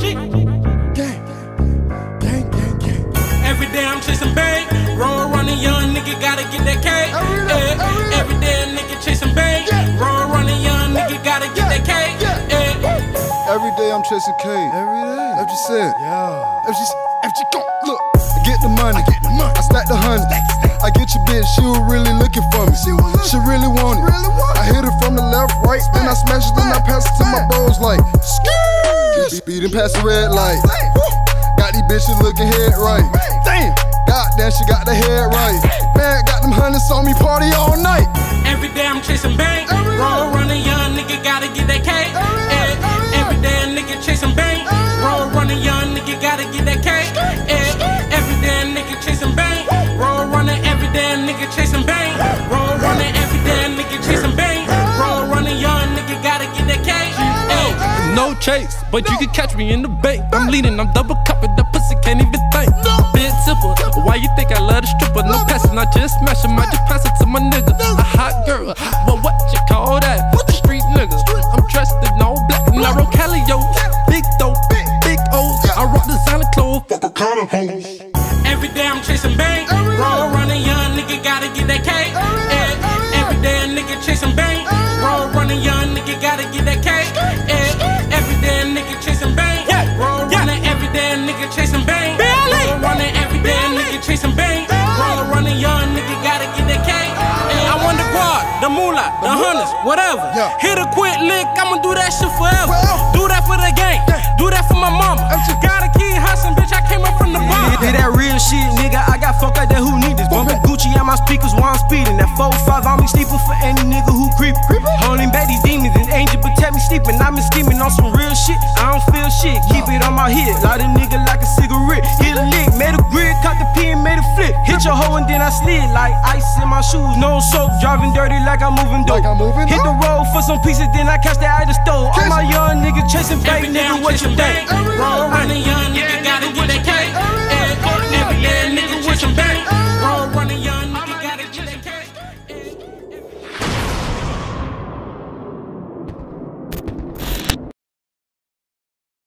G. Gang, gang, gang, gang. Every day I'm chasing bang. Roll running young nigga, gotta get that cake. Every day, every day. Every day a nigga chasing bang. Yeah. Roll running young nigga, gotta get that cake. Yeah. Every day I'm chasing K. Every day. FG said. Yeah. FG, FG go. Look, I get the money. I get the money. I stack the hundred. I get your bitch. She was really looking for me. She was. She really want it. Really want. I hit her from the left, right, then I smash it, then I pass it to my bros like. Skii. Speeding past the red light. Got these bitches looking head right. Damn. Goddamn, she got the head right. Man, got them hundreds on me, party all night. Every day I'm chasing bang. Roll running young nigga, gotta get that cake. Every day, eh, every day. A nigga chasing bang. Roll running young nigga, gotta get that cake. Eh, every day a nigga chasing bang. Roll running every day a nigga chasing bang. Roll running every chase, but you can catch me in the bank. I'm leaning, I'm double cupping, the pussy can't even think. Big tipper, why you think I love the stripper? No passing, I just smash him, I just pass it to my nigga. A hot girl, but what you call that? What The street nigga. I'm dressed in all black, narrow Calio. Big dope, big O's. I rock designer clothes, fuck a kind of hoes. Nigga chasing bang. Roll running every day a nigga chasing bang. Roll running young nigga, gotta get that cake. Eh, I want the quad, the moolah, the hunters, whatever. Yeah. Hit a quick lick, I'ma do that shit forever. Forever. Do that for the gang, do that for my mama. Got a key hustling, bitch, I came up from the bottom. Did that real shit, nigga. I got fuck like that, who need this? Bumping Gucci on my speakers while I'm speeding. That 4-5 on me sleeping for any nigga who creep. Holding back these demons, an angel protect me sleeping. Been scheming on some real shit. I don't feel shit, keep it on my hip. lot of nigga like a. Hit a lick, made a grid, cut the pin, made a flip. Hit your hoe and then I slid like ice in my shoes. No soap, driving dirty like I'm moving dope. Like I'm moving Hit the road for some pieces, then I catch that at the stove. All my young niggas chasing Every bait, nigga, I'm what you chasing think?